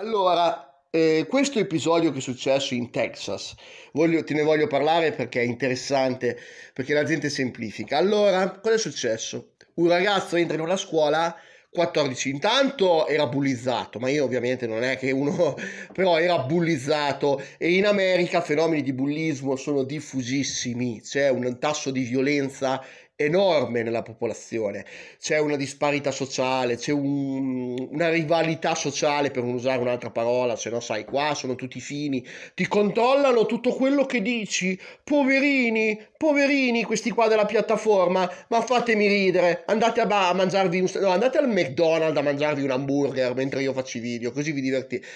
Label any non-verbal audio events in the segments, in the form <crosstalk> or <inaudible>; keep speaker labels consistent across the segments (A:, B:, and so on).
A: Allora, eh, questo episodio che è successo in Texas, voglio, te ne voglio parlare perché è interessante, perché la gente semplifica. Allora, cosa è successo? Un ragazzo entra in una scuola 14 intanto era bullizzato ma io ovviamente non è che uno <laughs> però era bullizzato e in America fenomeni di bullismo sono diffusissimi c'è un tasso di violenza enorme nella popolazione, c'è una disparità sociale, c'è un, una rivalità sociale per non usare un'altra parola, se no sai qua sono tutti fini, ti controllano tutto quello che dici, poverini, poverini questi qua della piattaforma, ma fatemi ridere, andate a, a mangiarvi un, no, andate al McDonald's a mangiarvi un hamburger mentre io faccio i video, così vi divertite.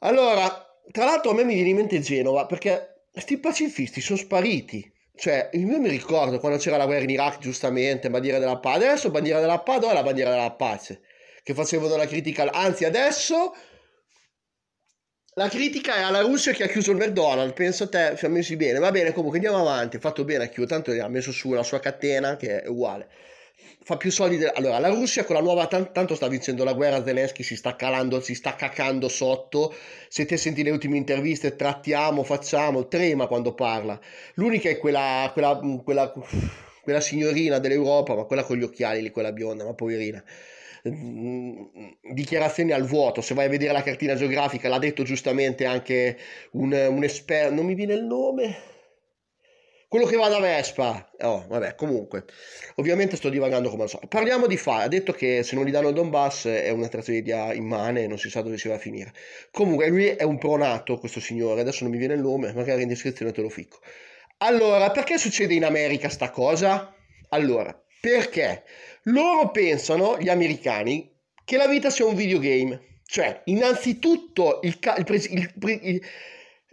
A: Allora, tra l'altro a me mi viene in mente Genova perché questi pacifisti sono spariti cioè, io mi ricordo quando c'era la guerra in Iraq, giustamente, bandiera della pace. Adesso bandiera della pace, è la bandiera della pace. Che facevano la critica. Anzi, adesso la critica è alla Russia che ha chiuso il McDonald's. Penso a te, siamo messi bene. Va bene, comunque andiamo avanti. Fatto bene a chiudere. Tanto ha messo su la sua catena che è uguale fa più soldi. De... Allora, la Russia con la nuova, t- tanto sta vincendo la guerra, Zelensky si sta calando, si sta cacando sotto. Se te senti le ultime interviste, trattiamo, facciamo, trema quando parla. L'unica è quella, quella, quella, quella signorina dell'Europa, ma quella con gli occhiali, lì, quella bionda, ma poverina dichiarazioni al vuoto. Se vai a vedere la cartina geografica, l'ha detto giustamente anche un, un esperto, non mi viene il nome quello che va da Vespa. Oh, vabbè, comunque. Ovviamente sto divagando come al solito. Parliamo di Fai. Ha detto che se non gli danno il Donbass è una tragedia immane non si sa dove si va a finire. Comunque, lui è un pronato, questo signore. Adesso non mi viene il nome, magari in descrizione te lo ficco. Allora, perché succede in America sta cosa? Allora, perché loro pensano, gli americani, che la vita sia un videogame. Cioè, innanzitutto il, il, il, il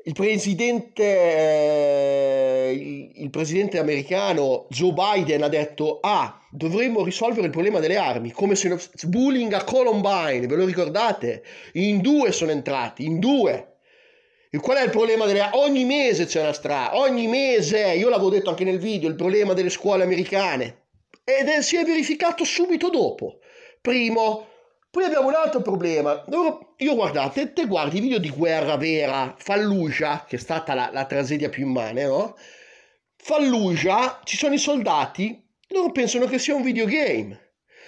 A: il presidente, eh, il presidente americano Joe Biden ha detto ah dovremmo risolvere il problema delle armi come se bullying a Columbine ve lo ricordate? In due sono entrati in due. E qual è il problema delle armi ogni mese c'è una strada ogni mese io l'avevo detto anche nel video il problema delle scuole americane. Ed è, si è verificato subito dopo. Primo poi abbiamo un altro problema. Io guardate, te guardi i video di guerra vera, Fallujah, che è stata la, la tragedia più immane, no? Fallujah, ci sono i soldati, loro pensano che sia un videogame.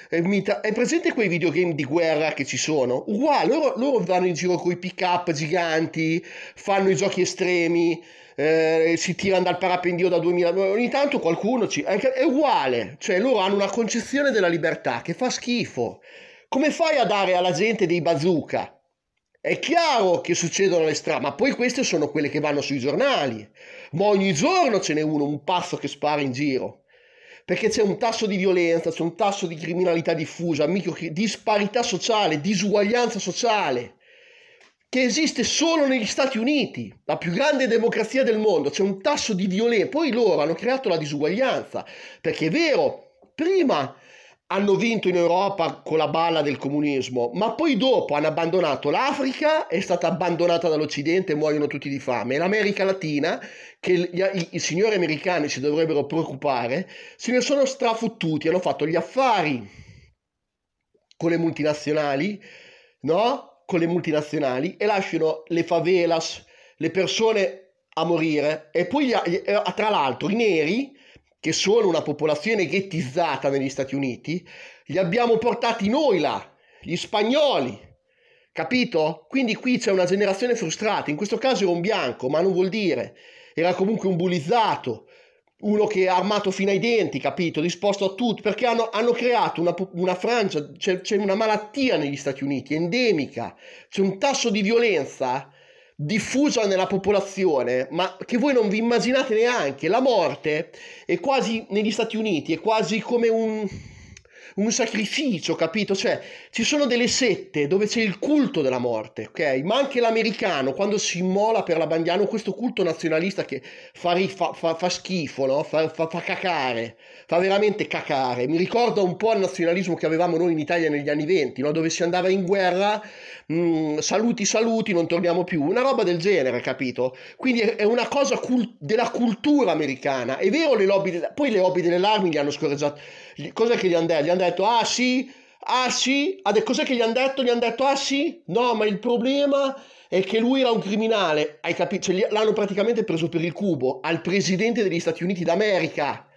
A: È presente quei videogame di guerra che ci sono? Uguale, loro, loro vanno in giro con i pick up giganti, fanno i giochi estremi, eh, si tirano dal parapendio da 2000. Ogni tanto qualcuno ci. È, è uguale, cioè loro hanno una concezione della libertà che fa schifo. Come fai a dare alla gente dei bazooka? È chiaro che succedono le strade, ma poi queste sono quelle che vanno sui giornali. Ma ogni giorno ce n'è uno, un pazzo che spara in giro. Perché c'è un tasso di violenza, c'è un tasso di criminalità diffusa, disparità sociale, disuguaglianza sociale, che esiste solo negli Stati Uniti, la più grande democrazia del mondo. C'è un tasso di violenza. Poi loro hanno creato la disuguaglianza. Perché è vero, prima hanno vinto in Europa con la balla del comunismo, ma poi dopo hanno abbandonato l'Africa, è stata abbandonata dall'Occidente e muoiono tutti di fame. E l'America Latina, che gli, i, i, signori americani si dovrebbero preoccupare, se ne sono strafottuti, hanno fatto gli affari con le multinazionali, no? Con le multinazionali e lasciano le favelas, le persone a morire e poi gli, tra l'altro i neri che sono una popolazione ghettizzata negli Stati Uniti, li abbiamo portati noi là, gli spagnoli, capito? Quindi qui c'è una generazione frustrata, in questo caso era un bianco, ma non vuol dire, era comunque un bullizzato, uno che è armato fino ai denti, capito? Disposto a tutto, perché hanno, hanno creato una, una frangia, c'è, c'è, una malattia negli Stati Uniti, endemica, c'è un tasso di violenza diffusa nella popolazione, ma che voi non vi immaginate neanche. La morte è quasi negli Stati Uniti, è quasi come un un sacrificio, capito? Cioè, ci sono delle sette dove c'è il culto della morte, ok? Ma anche l'americano, quando si immola per la bandiera, hanno questo culto nazionalista che fa, fa, fa, fa schifo, no? Fa, cacare, fa veramente cacare. Mi ricorda un po' il nazionalismo che avevamo noi in Italia negli anni venti, no? Dove si andava in guerra, mh, mm, saluti, saluti, non torniamo più. Una roba del genere, capito? Quindi è una cosa cult- della cultura americana. È vero le lobby, de- poi le lobby delle armi li hanno scorreggiate. Cosa che gli hanno detto? Detto, ah sì, Ah sì? Cos'è che gli hanno detto? Gli hanno detto, ah sì? No, ma il problema è che lui era un criminale. Hai capito? Cioè, l'hanno praticamente preso per il cubo al presidente degli Stati Uniti d'America.